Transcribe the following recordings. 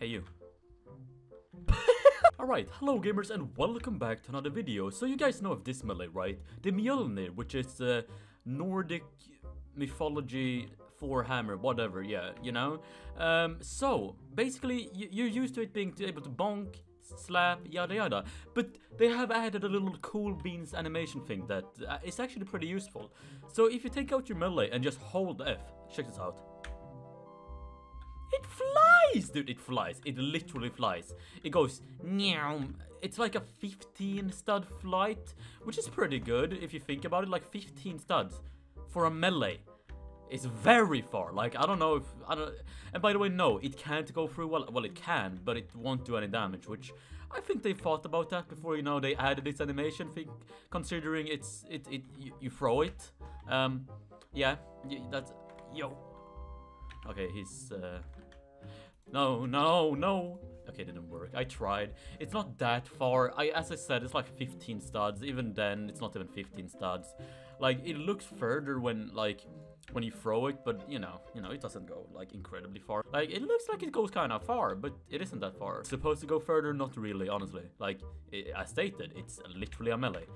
Hey you. Alright, hello gamers and welcome back to another video. So you guys know of this melee, right? The Mjolnir, which is uh, Nordic mythology Thor hammer, whatever, yeah, you know? Um, so, basically, you, you're used to it being able to bonk, slap, yada yada. But they have added a little cool beans animation thing that uh, is actually pretty useful. So if you take out your melee and just hold F, check this out. It flies! Dude, it flies. It literally flies. It goes, meow. It's like a 15 stud flight, which is pretty good if you think about it. Like 15 studs for a melee. It's very far. Like, I don't know if... I don't. And by the way, no, it can't go through. Well, well, it can, but it won't do any damage, which I think they thought about that before, you know, they added this animation thing, considering it's... it, it you, you throw it. Um, yeah, that's... Yo. Okay, he's... Uh, no, no, no. Okay, didn't work. I tried. It's not that far. I, as I said, it's like 15 studs. Even then, it's not even 15 studs. Like, it looks further when, like, when you throw it, but, you know, you know, it doesn't go, like, incredibly far. Like, it looks like it goes kind of far, but it isn't that far. It's supposed to go further? Not really, honestly. Like, it, as stated, it's literally a melee.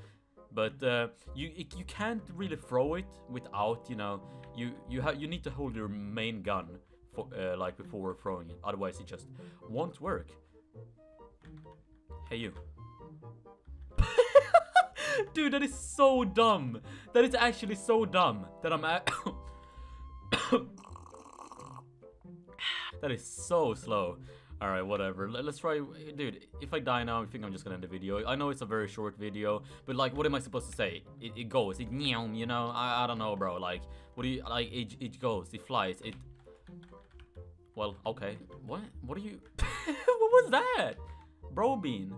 But uh, you it, you can't really throw it without, you know, you you have you need to hold your main gun uh, like before throwing it. Otherwise, it just won't work. Hey, you. Dude, that is so dumb. That is actually so dumb that I'm at. that is so slow. Alright, whatever. Let's try... Dude, if I die now, I think I'm just gonna end the video. I know it's a very short video, but like, what am I supposed to say? It, it goes, it you know? I, I don't know, bro. Like, what do you... Like, it, it goes, it flies, it... Well, okay. What? What are you... what was that? Bro Bean.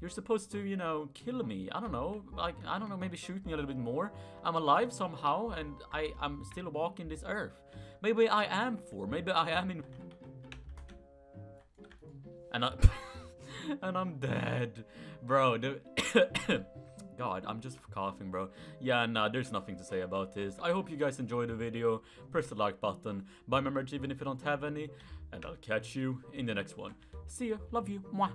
You're supposed to, you know, kill me. I don't know. Like, I don't know, maybe shoot me a little bit more. I'm alive somehow, and I, I'm still walking this earth. Maybe I am for. Maybe I am in... And I... and I'm dead. Bro, the... God, I'm just coughing, bro. Yeah, nah, there's nothing to say about this. I hope you guys enjoyed the video. Press the like button, buy my merch even if you don't have any, and I'll catch you in the next one. See ya, love you, mwah.